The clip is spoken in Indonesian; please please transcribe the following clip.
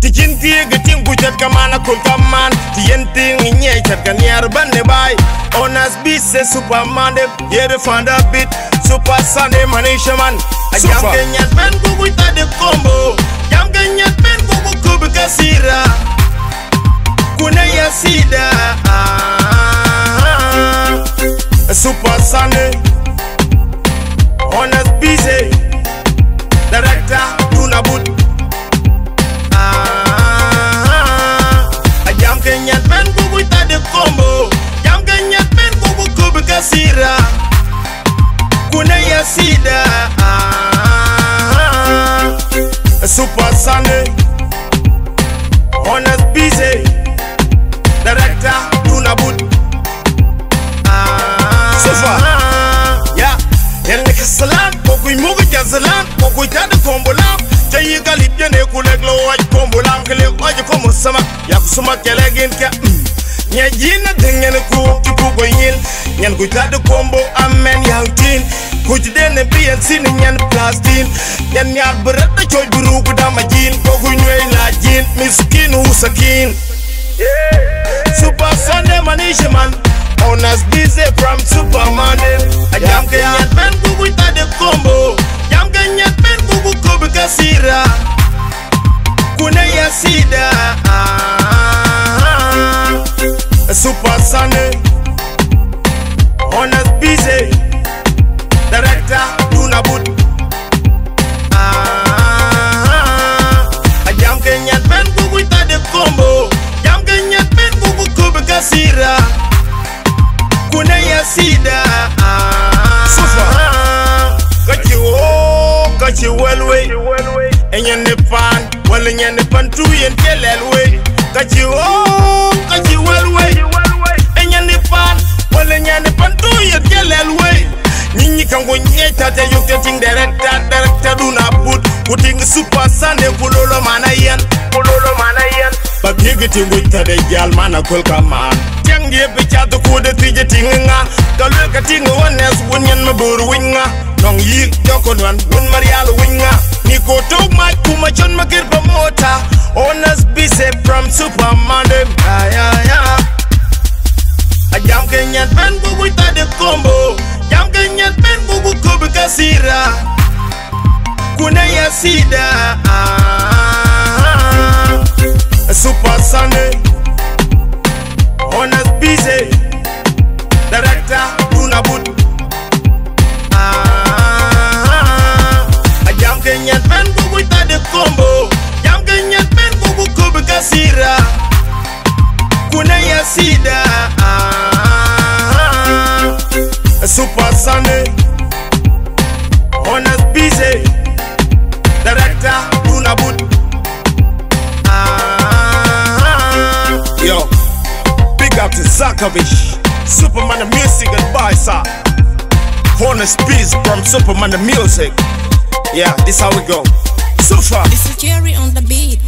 Tijin tiye gating kuchat kamana kul kaman Tiyen ting nye chat kan yar bande bay Onas bis se superman de yere fanda bit Super Sunday manisha man Ajam kenyat ben kuku de combo Jam kenyat ben kuku kubi kasira. Kuna ya sida. Ah, Super Sunday kuna ya sida. Ah, Super Sunday Honest busy Director Dunabut ah, Sofa Ya Yan ne kasalam Kokuy mugu jazalam Kokuy tadu kombolam Chayi galip yane kuleglo waj kombolam Kile waj komo sama Yakusuma kelegin ka mm. Nyajina dengene kuo. nyan kuitado combo amen yang tin. Kujden ne bien sin nyan plastin. Nyan nyar beret da choy buru kuda majin ko kunwe la jin miskin usakin super sunday manisha man. On us busy from superman. A jam ke nyat ben ku kuitado combo. Jam ke nyat ben ku ku ko kasira kuna ya sida. Ah, ah, ah. super sunday. Enyen ne pan Wale nyen ne pan tu yen kelelwe Kachi wo Kachi welwe Enyen ne pan Wale nyen ne pan tu yen kelelwe Nyinyi kango nye tate yukte ting director Director do na put. Kuting super Sunday kulolo mana yen. Kulolo mana yen Babiege tingu tade jal mana kulka man. Tiang die bichatu kude tije tinga Kalwe ka tinga wanes wunyen maburu winga Nong yik joko nwan wun marial winga to my ma kuma chon makir pa mota Owners bise from Superman dem Ya ya ya Ajam kenyat ben gugu tade combo. Jam kenyat ben gugu kubi kasira. Kuna ya sida. ah, Sunday. Honest busy Director Duna Boot. Ah, Yo. Big up to Zakovic Superman the music advice Honest peace from Superman the music. Yeah, this how we go. Far This is Jerry on the beat.